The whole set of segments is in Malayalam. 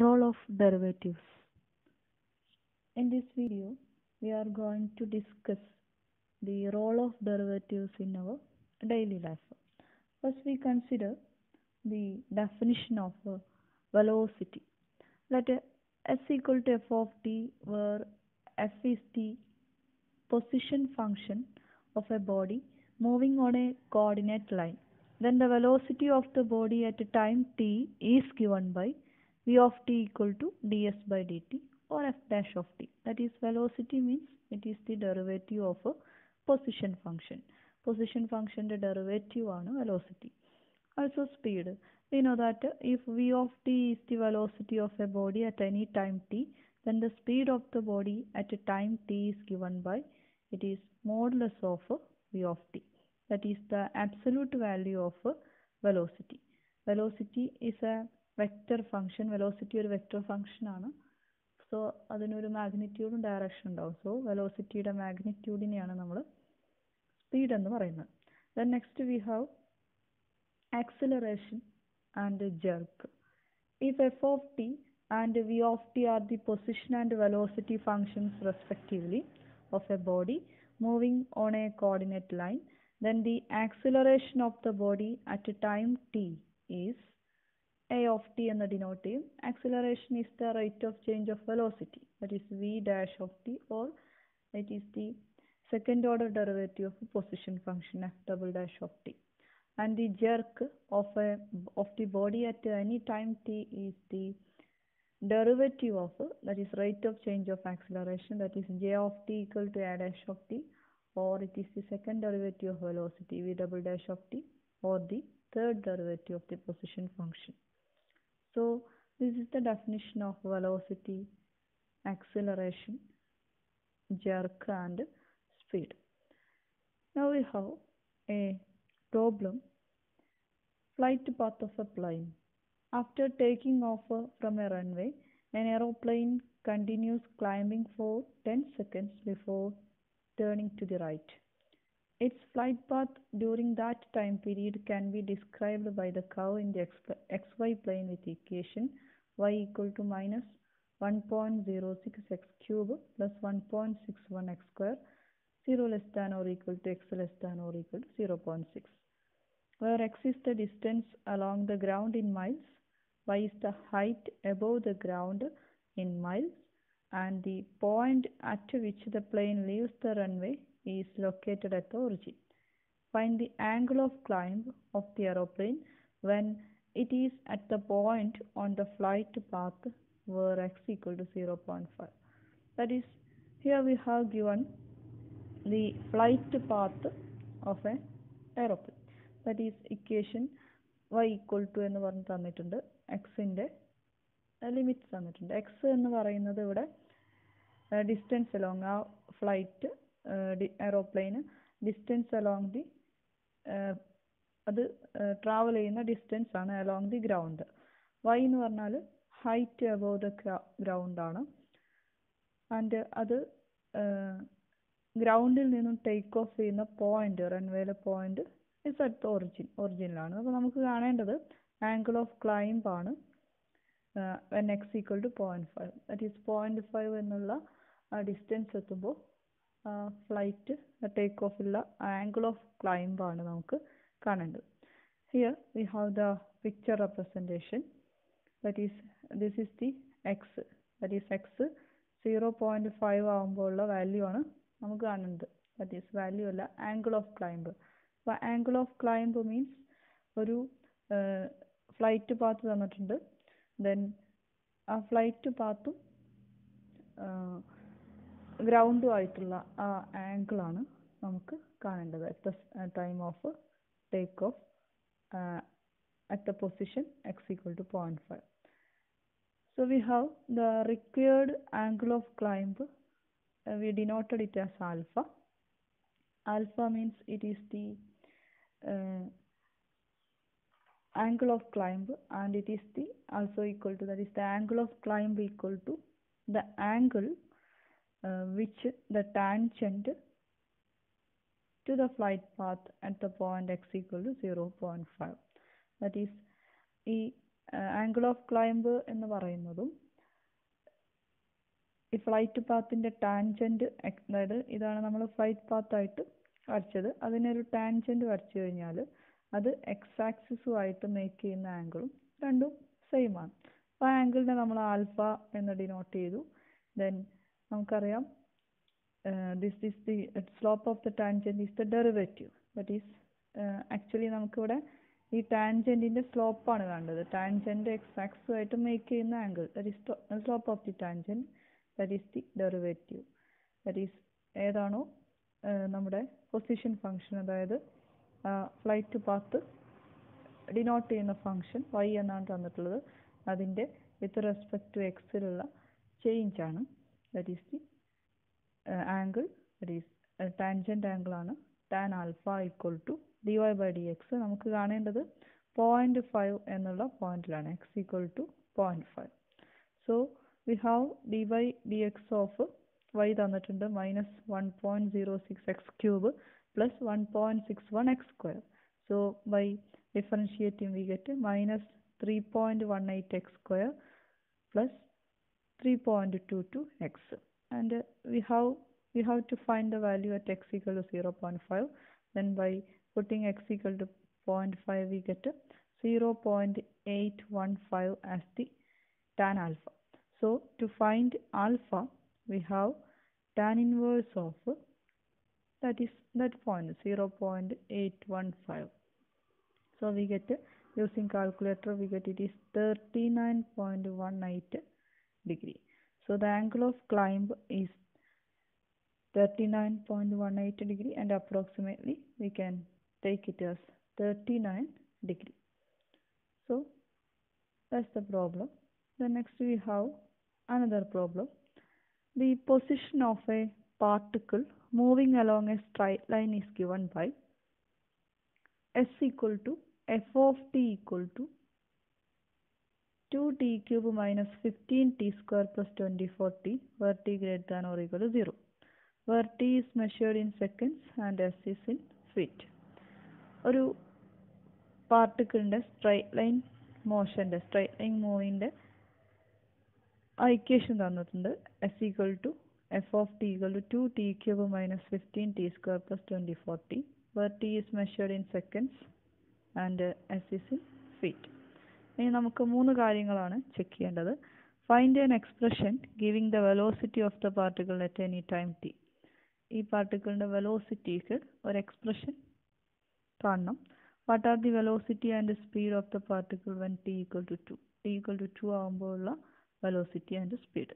Role of derivatives. In this video, we are going to discuss the role of derivatives in our daily life. First, we consider the definition of uh, velocity. Let uh, s equal to f of t, where f is the position function of a body moving on a coordinate line. Then the velocity of the body at a time t is given by v of t equal to ds by dt or f dash of t. That is velocity means it is the derivative of a position function. Position function the derivative ആണ് velocity. Also speed. We know that if v of t is the velocity of a body at any time t, then the speed of the body at a time t is given by it is modulus of v of t. That is the absolute value of velocity. Velocity is a vector function velocity ഒരു വെക്റ്റർ ഫംഗ്ഷൻ ആണ്. സോ അതിനൊരു മാഗ്നിറ്റ്യൂഡും ഡയറക്ഷൻ ഉണ്ടാവും. സോ വെലോസിറ്റിയുടെ മാഗ്നിറ്റ്യൂഡിനെയാണ് നമ്മൾ സ്പീഡ് എന്ന് പറയുന്നത്. Then next we have acceleration and jerk if f of t and v of t are the position and velocity functions respectively of a body moving on a coordinate line then the acceleration of the body at a time t is a of t എന്ന് denote ചെയ്യും acceleration is the rate of change of velocity that is v dash of t or it is the second order derivative of position function f double dash of t and the jerk of a of the body at any time t is the derivative of that is rate of change of acceleration that is j of t equal to a dash of t or it is the second derivative of velocity v double dash of t or the third derivative of the position function so this is the definition of velocity acceleration jerk and speed now we have a problem flight path of a plane. After taking off from a runway, an aeroplane continues climbing for 10 seconds before turning to the right. Its flight path during that time period can be described by the curve in the xy plane with equation y equal to minus 1.06 x cube plus 1.61 x square 0 less than or equal to x less than or equal to 0.6 where x is the distance along the ground in miles, y is the height above the ground in miles, and the point at which the plane leaves the runway is located at the origin. Find the angle of climb of the aeroplane when it is at the point on the flight path where x equal to 0.5. That is, here we have given the flight path of an aeroplane. that that is equation y equal to എന്ന് പറഞ്ഞ് തന്നിട്ടുണ്ട് എക്സിന്റെ ലിമിറ്റ്സ് തന്നിട്ടുണ്ട് എക്സ് എന്ന് പറയുന്നത് ഇവിടെ distance along ആ flight aeroplane distance along the അത് ട്രാവൽ ചെയ്യുന്ന ഡിസ്റ്റൻസ് ആണ് അലോങ് ദി ഗ്രൗണ്ട് വൈ എന്ന് പറഞ്ഞാൽ ഹൈറ്റ് അബവ് ദ ഗ്രൗണ്ട് ആണ്. ആൻഡ് അത് ഗ്രൗണ്ടിൽ നിന്നും ടേക്ക് ഓഫ് ചെയ്യുന്ന point റൺവേയിലെ point is at the origin ഒറിജിനിലാണ് അപ്പോൾ നമുക്ക് കാണേണ്ടത് ആംഗിൾ ഓഫ് ക്ലൈംബ് ആണ്. And x equal to point five that is point five എന്നുള്ള ഡിസ്റ്റൻസ് എത്തുമ്പോൾ ഫ്ലൈറ്റ് ടേക്ക് ഓഫുള്ള ആംഗിൾ ഓഫ് ആണ് നമുക്ക് കാണേണ്ടത്. Here we have the picture representation that is this is the x that is x zero point five ആകുമ്പോൾ ഉള്ള വാല്യൂ ആണ് നമുക്ക് കാണുന്നത് ദറ്റ് ഈസ് വാല്യൂ അല്ല ആംഗിൾ ഓഫ് ക്ലൈംബ് അപ്പോൾ ആംഗിൾ ഓഫ് ക്ലൈംബ് മീൻസ് ഒരു ഫ്ലൈറ്റ് പാത്ത് തന്നിട്ടുണ്ട്. ദെൻ ആ ഫ്ലൈറ്റ് പാത്തും ഗ്രൗണ്ടും ആയിട്ടുള്ള ആ ആംഗിളാണ് നമുക്ക് കാണേണ്ടത് at the time of take off at the position x equal to 0.5. So we have the required angle of climb. Uh, we denoted it as alpha. Alpha means it is the uh, angle of climb and it is the also equal to that is the angle of climb equal to the angle uh, which the tangent to the flight path at the point x equal to 0.5 that is ഈ ആംഗിൾ ഓഫ് ക്ലൈംബ് എന്ന് പറയുന്നതും ഈ ഫ്ലൈറ്റ് പാത്തിന്റെ ടാൻജന്റ് അതായത് ഇതാണ് നമ്മൾ ഫ്ലൈറ്റ് പാത്തായിട്ട് വരച്ചത്. അതിനൊരു ടാൻജന്റ് വരച്ചു കഴിഞ്ഞാൽ അത് എക്സ് ആക്സിസുമായിട്ട് മേക്ക് ചെയ്യുന്ന ആംഗിളും രണ്ടും സെയിം ആണ്. അപ്പോൾ ആ ആംഗിളിനെ നമ്മൾ ആൽഫ എന്ന് ഡിനോട്ട് ചെയ്തു. ദെൻ നമുക്കറിയാം this is the slope of the tangent is the derivative that is actually നമുക്കിവിടെ ഈ ടാൻജന്റിന്റെ സ്ലോപ്പാണ് വേണ്ടത് ടാൻജന്റ് എക്സ് ആക്സുമായിട്ട് മേക്ക് ചെയ്യുന്ന angle that is slope of the tangent that is the derivative that is ഏതാണോ നമ്മുടെ പൊസിഷൻ ഫംഗ്ഷൻ അതായത് ഫ്ലൈറ്റ് പാത്ത് ഡിനോട്ട് ചെയ്യുന്ന ഫംഗ്ഷൻ വൈ എന്നാണ് തന്നിട്ടുള്ളത്. അതിന്റെ with respect to എക്സിലുള്ള change is the uh, angle. That is uh, tangent angle ആണ്. Tan alpha equal to dy by dx. നമുക്ക് കാണേണ്ടത് പോയിന്റ് ഫൈവ് എന്നുള്ള പോയിന്റിലാണ് x equal to point five so we have d y d x of y തന്നിട്ടുണ്ട്. Minus one point zero six x cube plus one point six one x square so by differentiating we get minus three point one eight x square plus 3.22 x. And uh, we have we have to find the value at x equal to 0 0.5 then by putting x equal to 0.5 we get uh, 0 0.815 as the tan alpha. So to find alpha we have tan inverse of uh, that is that point 0 0.815 so we get using calculator we get it is 39.18 degree so the angle of climb is 39.18 degree and approximately we can take it as 39 degree. So that's the problem. Then next we have another problem. The position of a particle moving along a straight line is given by s equal to f of t equal to 2t cube minus 15t square plus 24t where t greater than or equal to 0 where t is measured in seconds and s is in feet. ഒരു പാർട്ടിക്കിളിന്റെ സ്ട്രൈറ്റ് ലൈൻ മോഷന്റെ സ്ട്രൈറ്റ് ലൈൻ മൂവിന്റെ ഐക്വേഷൻ തന്നിട്ടുണ്ട് s equal to f of t equal to two t cube minus fifteen t square plus twenty four t where t is measured in seconds and s is in feet ഇനി നമുക്ക് മൂന്ന് കാര്യങ്ങളാണ് ചെക്ക് ചെയ്യേണ്ടത്. Find an expression giving the velocity of the particle at any time t ഈ പാർട്ടിക്കിളിന്റെ വെലോസിറ്റിക്ക് ഒരു എക്സ്പ്രഷൻ കാണണം. What are the velocity and speed of the particle when t equal to two t equal to two ആകുമ്പോഴുള്ള velocity and speed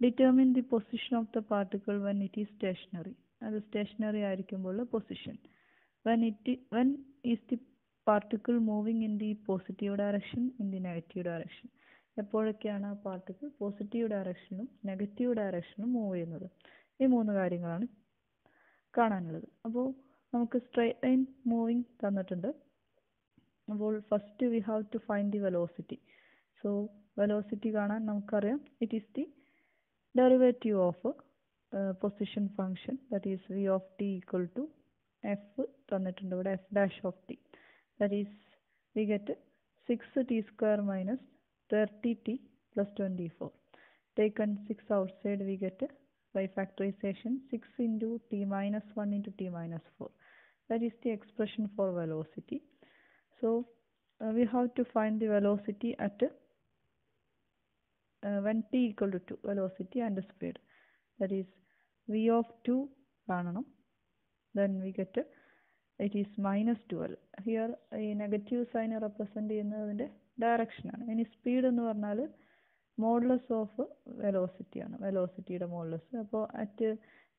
determine the position of the particle when it is stationary അത് സ്റ്റേഷനറി ആയിരിക്കുമ്പോൾ ഉള്ള position when it when is the particle moving in the positive direction in the negative direction എപ്പോഴൊക്കെയാണ് ആ പാർട്ടിക്കിൾ പോസിറ്റീവ് ഡയറക്ഷനിലും നെഗറ്റീവ് ഡയറക്ഷനിലും മൂവ് ചെയ്യുന്നത്? ഈ മൂന്ന് കാര്യങ്ങളാണ് കാണാനുള്ളത്. അപ്പോൾ നമുക്ക് സ്ട്രൈറ്റ് ലൈൻ മൂവിങ് തന്നിട്ടുണ്ട്. അപ്പോൾ first we have to find the velocity so velocity കാണാൻ നമുക്കറിയാം. It is the derivative of position function that is v of t equal to f തന്നിട്ടുണ്ട്. ഇവിടെ f dash of t that is we get six t square minus thirty t plus twenty four taken six outside we get by factorization 6 into t minus 1 into t minus 4 that is the expression for velocity so uh, we have to find the velocity at uh, when t equal to 2 velocity and speed that is v of 2 കാണണം then we get it is minus 12 here ഈ നെഗറ്റീവ് സൈൻ റെപ്രസെന്റ് ചെയ്യുന്നതിന്റെ ഡയറക്ഷനാണ് ഇനി സ്പീഡ് എന്ന് പറഞ്ഞാൽ മോഡ്ലസ് ഓഫ് വെലോസിറ്റിയാണ് വെലോസിറ്റിയുടെ മോഡ്ലസ് അപ്പോൾ at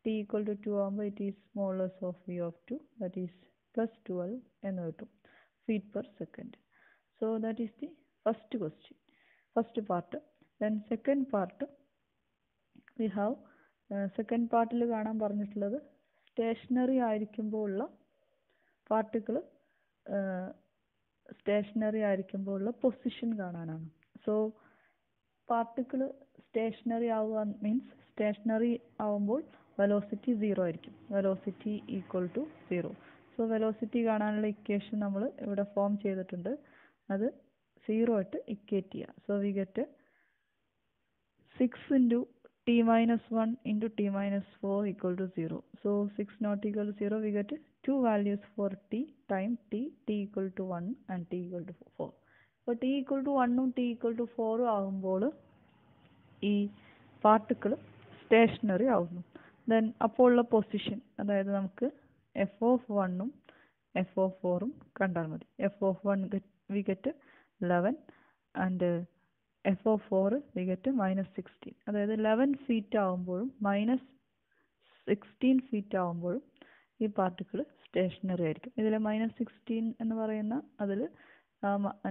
t equal to two ആകുമ്പോൾ it is modulus of v of two that is plus twelve എന്ന് കിട്ടും. Feet per second so that is the first question first part then second part we have second പാർട്ടിൽ കാണാൻ പറഞ്ഞിട്ടുള്ളത് സ്റ്റേഷനറി ആയിരിക്കുമ്പോൾ ഉള്ള പാർട്ടിക്കിൾ സ്റ്റേഷനറി ആയിരിക്കുമ്പോൾ ഉള്ള പൊസിഷൻ കാണാനാണ്. സോ പാർട്ടിക്കിൾ സ്റ്റേഷനറി ആവുക മീൻസ് സ്റ്റേഷനറി ആവുമ്പോൾ വെലോസിറ്റി സീറോ ആയിരിക്കും. Velocity equal to zero. So velocity കാണാനുള്ള ഇക്വേഷൻ നമ്മൾ ഇവിടെ ഫോം ചെയ്തിട്ടുണ്ട്. അത് സീറോ ആയിട്ട് ഇക്വേറ്റ് ചെയ്യുക. So we get six into t minus one into t minus four equal to zero. So six not equal to zero we get two values for t time t t equal to one and t equal to four അപ്പോൾ t equal to 1 ഉം t equal to 4 ഉം ആകുമ്പോൾ ഈ പാർട്ടിക്കിൾ സ്റ്റേഷനറി ആവുന്നു. ദെൻ അപ്പോൾ ഉള്ള പൊസിഷൻ അതായത് നമുക്ക് എഫ് ഓഫ് വണ്ണും എഫ് ഓഫ് ഫോറും കണ്ടാൽ മതി. F of one we get eleven and f of four we get minus sixteen അതായത് ലെവൻ ഫീറ്റ് ആകുമ്പോഴും മൈനസ് സിക്സ്റ്റീൻ ഫീറ്റ് ആകുമ്പോഴും ഈ പാർട്ടിക്കിൾ സ്റ്റേഷനറി ആയിരിക്കും. ഇതിൽ മൈനസ് സിക്സ്റ്റീൻ എന്ന് പറയുന്ന അതിൽ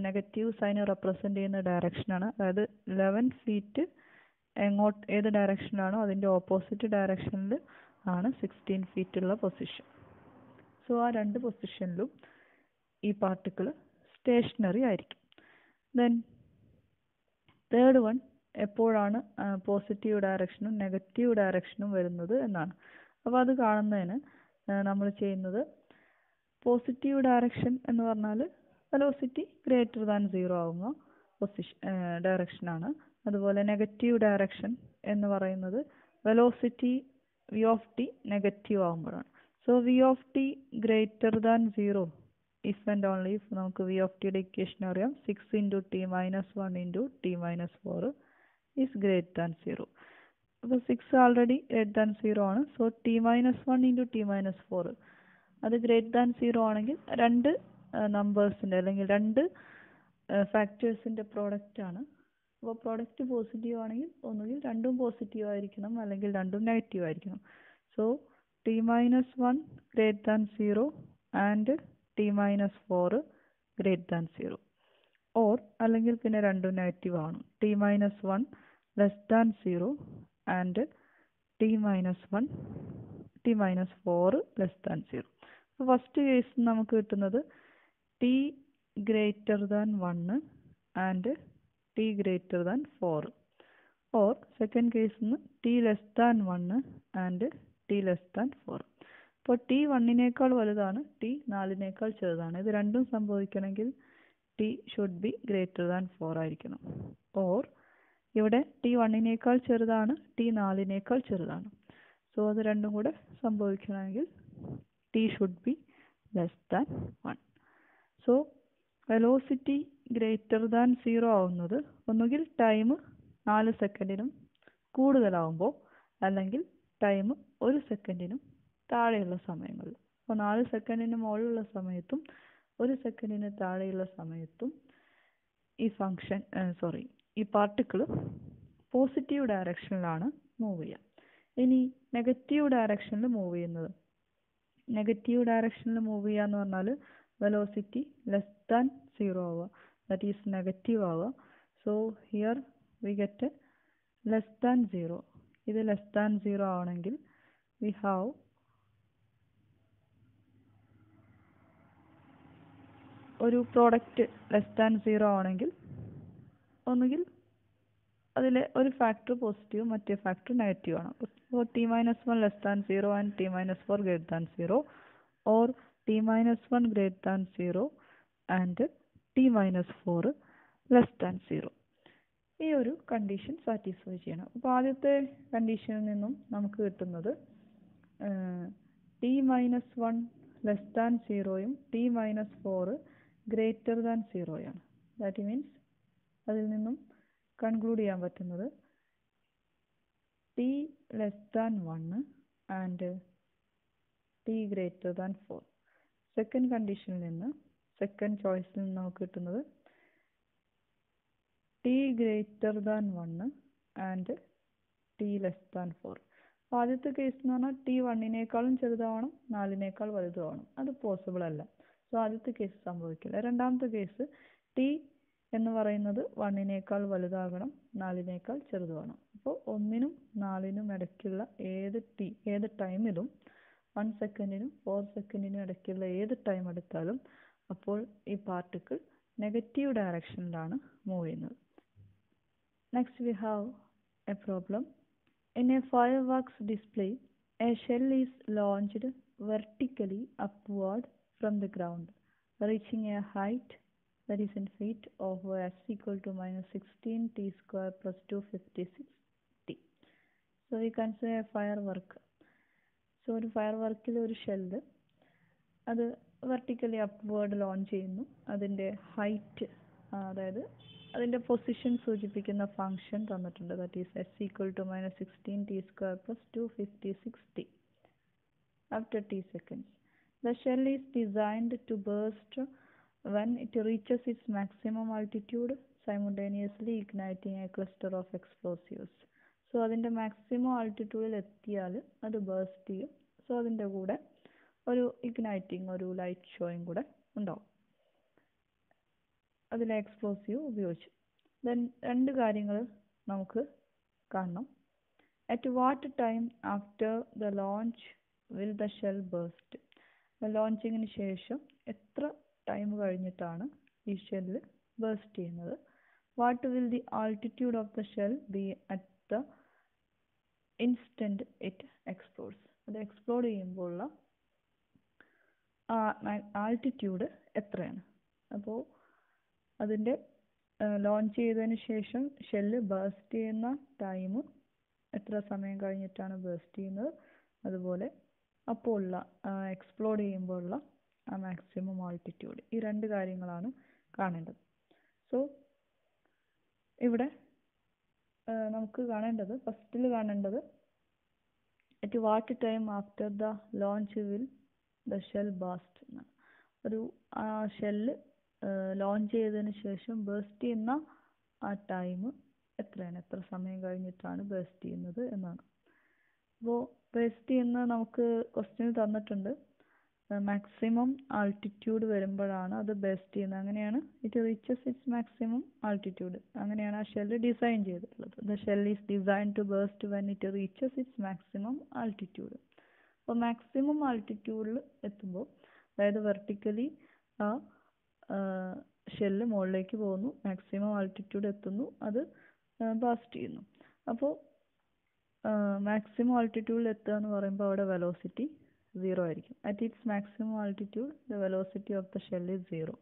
നെഗറ്റീവ് സൈൻ റെപ്രസെന്റ് ചെയ്യുന്ന ഡയറക്ഷനാണ് അതായത് ലെവൻ ഫീറ്റ് എങ്ങോട്ട് ഏത് ഡയറക്ഷനിലാണോ അതിന്റെ ഓപ്പോസിറ്റ് ഡയറക്ഷനിൽ ആണ് സിക്സ്റ്റീൻ ഫീറ്റ് ഉള്ള പൊസിഷൻ സോ ആ രണ്ട് പൊസിഷനിലും ഈ പാർട്ടിക്കിൾ സ്റ്റേഷനറി ആയിരിക്കും. ദെൻ തേർഡ് വൺ എപ്പോഴാണ് പോസിറ്റീവ് ഡയറക്ഷനും നെഗറ്റീവ് ഡയറക്ഷനും വരുന്നത് എന്നാണ്. അപ്പോൾ അത് കാണുന്നതിന് നമ്മൾ ചെയ്യുന്നത്. പോസിറ്റീവ് ഡയറക്ഷൻ എന്ന് പറഞ്ഞാൽ വെലോസിറ്റി ഗ്രേറ്റർ ദാൻ സീറോ ആവുന്ന പൊസിഷൻ ഡയറക്ഷനാണ് അതുപോലെ നെഗറ്റീവ് ഡയറക്ഷൻ എന്ന് പറയുന്നത് velocity v of t negative ആകുമ്പോഴാണ് so v of t greater than zero if and only if നമുക്ക് വി ഓഫ് ടിയുടെ ഇക്വേഷൻ അറിയാം. Six into t minus one into t minus four is greater than zero അപ്പോൾ six already great than zero ആണ്. So t minus one into t minus four അത് ഗ്രേറ്റ് ദാൻ സീറോ ആണെങ്കിൽ രണ്ട് നമ്പേഴ്സിന്റെ അല്ലെങ്കിൽ രണ്ട് ഫാക്ടേഴ്സിന്റെ പ്രോഡക്റ്റ് ആണ്. അപ്പോൾ പ്രോഡക്റ്റ് പോസിറ്റീവ് ആണെങ്കിൽ ഒന്നുകിൽ രണ്ടും പോസിറ്റീവ് ആയിരിക്കണം അല്ലെങ്കിൽ രണ്ടും നെഗറ്റീവ് ആയിരിക്കണം. So t minus one great than zero and t minus four great than zero or അല്ലെങ്കിൽ പിന്നെ രണ്ടും നെഗറ്റീവ് ആണ്. T minus one less than zero and t minus one t minus four less than zero അപ്പോൾ ഫസ്റ്റ് കേസ് നമുക്ക് കിട്ടുന്നത് t greater than one and t greater than four or second കേസിൽ നിന്ന് t less than one and t less than four അപ്പോൾ ടി വണ്ണിനേക്കാൾ വലുതാണ് ടി നാലിനേക്കാൾ ചെറുതാണ്. ഇത് രണ്ടും സംഭവിക്കണമെങ്കിൽ t should be greater than four ആയിരിക്കണം. ഓർ ഇവിടെ ടി വണ്ണിനേക്കാൾ ചെറുതാണ് ടി നാലിനേക്കാൾ ചെറുതാണ്. സോ അത് രണ്ടും കൂടെ സംഭവിക്കണമെങ്കിൽ t should be less than one so velocity greater than zero ആവുന്നത് ഒന്നുകിൽ ടൈം നാല് സെക്കൻഡിനും കൂടുതലാവുമ്പോൾ അല്ലെങ്കിൽ ടൈം ഒരു സെക്കൻഡിനും താഴെയുള്ള സമയങ്ങളിൽ. അപ്പോൾ നാല് സെക്കൻഡിന് മുകളിലുള്ള സമയത്തും ഒരു സെക്കൻഡിന് താഴെയുള്ള സമയത്തും ഈ ഫങ്ഷൻ സോറി ഈ പാർട്ടിക്കിൾ പോസിറ്റീവ് ഡയറക്ഷനിലാണ് മൂവ് ചെയ്യുക. ഇനി നെഗറ്റീവ് ഡയറക്ഷനിൽ മൂവ് ചെയ്യുന്നത്. നെഗറ്റീവ് ഡയറക്ഷനിൽ മൂവ് ചെയ്യുക എന്ന് പറഞ്ഞാൽ വെലോസിറ്റി ലെസ് ദാൻ സീറോ ആവുക. ദാറ്റ് ഈസ് നെഗറ്റീവ് ആവുക. So here we get less than zero ഇത് ലെസ് ദാൻ സീറോ ആവണമെങ്കിൽ വി ഹാവ് ഒരു പ്രോഡക്റ്റ് ലെസ് ദാൻ സീറോ ആണെങ്കിൽ ഒന്നുകിൽ അതിലെ ഒരു ഫാക്ടർ പോസിറ്റീവ് മറ്റേ ഫാക്ടർ നെഗറ്റീവ് ആണ്. അപ്പോൾ t minus one less than zero and t minus four great than zero or t minus one great than zero and t minus four less than zero ഈ ഒരു കണ്ടീഷൻ സാറ്റിസ്ഫൈ ചെയ്യണം. അപ്പോൾ ആദ്യത്തെ കണ്ടീഷനിൽ നിന്നും നമുക്ക് കിട്ടുന്നത് t minus one less than സീറോയും t minus four greater than സീറോയാണ് that means അതിൽ നിന്നും കൺക്ലൂഡ് ചെയ്യാൻ പറ്റുന്നത്. T less than one and t greater than four second കണ്ടീഷനിൽ നിന്ന് സെക്കൻഡ് ചോയ്സിൽ നിന്ന് നമുക്ക് കിട്ടുന്നത് t greater than one and t less than four അപ്പോൾ ആദ്യത്തെ കേസ് എന്ന് പറഞ്ഞാൽ ടി വണ്ണിനേക്കാളും ചെറുതാവണം നാലിനേക്കാൾ വലുതാവണം അത് പോസിബിൾ അല്ല. സോ ആദ്യത്തെ കേസ് സംഭവിക്കില്ല. രണ്ടാമത്തെ കേസ് ടി എന്ന് പറയുന്നത് വണ്ണിനേക്കാൾ വലുതാകണം നാലിനേക്കാൾ ചെറുതുമാണ് അപ്പോൾ ഒന്നിനും നാലിനും ഇടയ്ക്കുള്ള ഏത് ടി ഏത് ടൈമിലും വൺ സെക്കൻഡിനും ഫോർ സെക്കൻഡിനും ഇടയ്ക്കുള്ള ഏത് ടൈം എടുത്താലും അപ്പോൾ ഈ പാർട്ടിക്കിൾ നെഗറ്റീവ് ഡയറക്ഷനിലാണ് മൂവ് ചെയ്യുന്നത്. Next we have a problem in a fireworks display a shell is launched vertically upward from the ground reaching a height that is in feet of s equal to minus 16 t square plus 256 t. So we can say a firework. So ഒരു ഫയർ വർക്കിൽ ഒരു ഷെല്ല് അത് വെർട്ടിക്കലി അപ്വേർഡ് ലോഞ്ച് ചെയ്യുന്നു അതിന്റെ ഹൈറ്റ് അതായത് അതിന്റെ പൊസിഷൻ സൂചിപ്പിക്കുന്ന ഫംഗ്ഷൻ തന്നിട്ടുണ്ട് that is S equal to minus sixteen T square plus two fifty six T after T seconds the shell is designed to burst when it reaches its maximum altitude simultaneously igniting a cluster of explosives. So അതിന്റെ മാക്സിമം ആൾട്ടിറ്റ്യൂഡിൽ എത്തിയാൽ അത് ബേസ്റ്റ് ചെയ്യും. സോ അതിന്റെ കൂടെ ഒരു ഇഗ്നൈറ്റിംഗ് ഒരു ലൈറ്റ് ഷോയും കൂടെ ഉണ്ടാവും. അതിലെ എക്സ്പ്ലോസീവ് ഉപയോഗിച്ചു. ദെൻ രണ്ട് കാര്യങ്ങൾ നമുക്ക് കാണണം. At what time after the launch will the shell burst ലോഞ്ചിങ്ങിന് ശേഷം എത്ര ടൈം കഴിഞ്ഞിട്ടാണ് ഈ ഷെല്ല് ബേസ്റ്റ് ചെയ്യുന്നത്. What will the altitude of the shell be at the instant it explodes അത് എക്സ്പ്ലോഡ് ചെയ്യുമ്പോഴുള്ള ആൾട്ടിറ്റ്യൂഡ് എത്രയാണ്? അപ്പോൾ അതിന്റെ ലോഞ്ച് ചെയ്തതിന് ശേഷം ഷെല്ല് ബേസ്റ്റ് ചെയ്യുന്ന ടൈം എത്ര സമയം കഴിഞ്ഞിട്ടാണ് ബേസ്റ്റ് ചെയ്യുന്നത്? അതുപോലെ അപ്പോൾ ഉള്ള എക്സ്പ്ലോഡ് ചെയ്യുമ്പോഴുള്ള മാക്സിമം ആൾട്ടിറ്റ്യൂഡ് ഈ രണ്ട് കാര്യങ്ങളാണ് കാണേണ്ടത്. സോ ഇവിടെ നമുക്ക് കാണേണ്ടത് ഫസ്റ്റിൽ കാണേണ്ടത് at what time after the launch will the shell burst എന്നാണ്. ഒരു ആ ഷെല്ല് ലോഞ്ച് ചെയ്തതിന് ശേഷം ബേസ്റ്റ് ചെയ്യുന്ന ആ ടൈം എത്രയാണ്? എത്ര സമയം കഴിഞ്ഞിട്ടാണ് ബേസ്റ്റ് ചെയ്യുന്നത് എന്നാണ്. അപ്പോൾ ബേസ്റ്റ് ചെയ്യുന്ന നമുക്ക് ക്വസ്റ്റ്യൻ തന്നിട്ടുണ്ട്. മാക്സിമം ആൾട്ടിറ്റ്യൂഡ് വരുമ്പോഴാണ് അത് ബെസ്റ്റ് ചെയ്യുന്നത്. അങ്ങനെയാണ് it reaches its maximum altitude അങ്ങനെയാണ് ആ ഷെല്ല് ഡിസൈൻ ചെയ്തിട്ടുള്ളത്. The shell is design to burst when it reaches its maximum altitude അപ്പോൾ മാക്സിമം ആൾട്ടിറ്റ്യൂഡിൽ എത്തുമ്പോൾ അതായത് വെർട്ടിക്കലി ആ ഷെല്ല് മുകളിലേക്ക് പോകുന്നു. മാക്സിമം ആൾട്ടിറ്റ്യൂഡ് എത്തുന്നു. അത് ബാസ്റ്റ് ചെയ്യുന്നു. അപ്പോൾ മാക്സിമം ആൾട്ടിറ്റ്യൂഡിൽ എത്തുക എന്ന് പറയുമ്പോൾ അവിടെ വെലോസിറ്റി സീറോ ആയിരിക്കും. At its maximum altitude the velocity of the shell is zero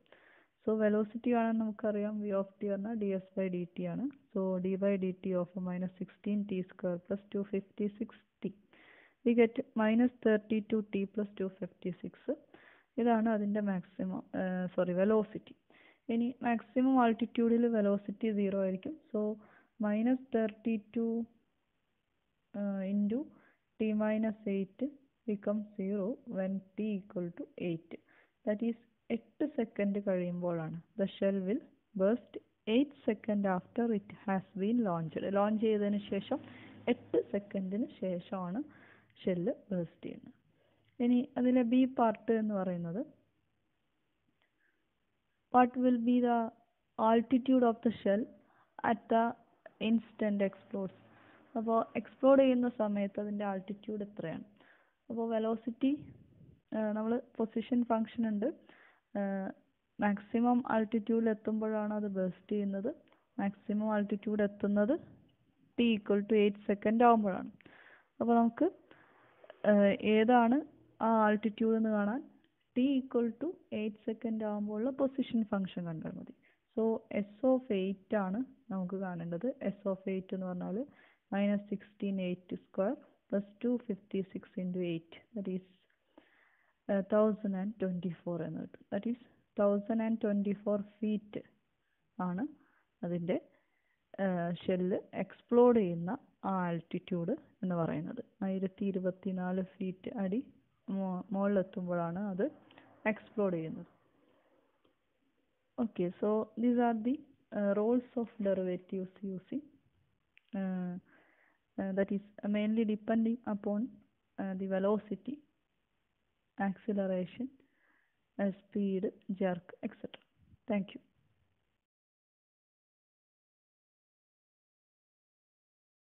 so velocity ആണെന്ന് നമുക്കറിയാം. വി ഓഫ് ടി പറഞ്ഞാൽ D S by D T ആണ്. So D by D T of minus sixteen T square plus two fifty six T V get minus thirty two T plus two fifty six ഇതാണ് അതിന്റെ മാക്സിമം സോറി വെലോസിറ്റി ഇനി മാക്സിമം ആൾട്ടിറ്റ്യൂഡിൽ വെലോസിറ്റി സീറോ ആയിരിക്കും. So minus thirty two into t minus eight become zero when T equal to eight that is എട്ട് സെക്കൻഡ് കഴിയുമ്പോഴാണ്. The shell will burst eight second after it has been launched launch ചെയ്തതിന് ശേഷം എട്ട് സെക്കൻഡിന് ശേഷമാണ് ഷെല്ല് ബേസ്റ്റ് ചെയ്യുന്നത്. ഇനി അതിലെ ബി പാർട്ട് എന്ന് പറയുന്നത് what will be the altitude of the shell at the instant explodes അപ്പോൾ എക്സ്പ്ലോഡ് ചെയ്യുന്ന സമയത്ത് അതിന്റെ ആൾട്ടിറ്റ്യൂഡ് എത്രയാണ്? അപ്പോൾ വെലോസിറ്റി നമ്മൾ പൊസിഷൻ ഫങ്ഷൻ ഉണ്ട്. മാക്സിമം ആൾട്ടിറ്റ്യൂഡിൽ എത്തുമ്പോഴാണ് അത് ബേസ്റ്റ് ചെയ്യുന്നത്. മാക്സിമം ആൾട്ടിറ്റ്യൂഡ് എത്തുന്നത് t equal to eight second ആകുമ്പോഴാണ് അപ്പോൾ നമുക്ക് ഏതാണ് ആ ആൾട്ടിറ്റ്യൂഡ് എന്ന് കാണാൻ? T equal to eight second ആകുമ്പോഴുള്ള position function കണ്ടാൽ മതി. സോ എസ് ഓഫ് എയ്റ്റ് ആണ് നമുക്ക് കാണേണ്ടത്. എസ് ഓഫ് എയ്റ്റ് എന്ന് പറഞ്ഞാൽ minus sixteen eight square into eight that is thousand and twenty four എന്ന് കിട്ടും. That is thousand and twenty four feet ആണ് അതിന്റെ ഷെല്ല് എക്സ്പ്ലോഡ് ചെയ്യുന്ന ആ ആൾട്ടിറ്റ്യൂഡ് എന്ന് പറയുന്നത്. ആയിരത്തി ഇരുപത്തി നാല് ഫീറ്റ് അടി മുകളിലെത്തുമ്പോഴാണ് അത് എക്സ്പ്ലോഡ് ചെയ്യുന്നത്. Okay so these are the rules of derivatives using that is mainly depending upon uh, the velocity, acceleration, uh, speed, jerk, etc. Thank you.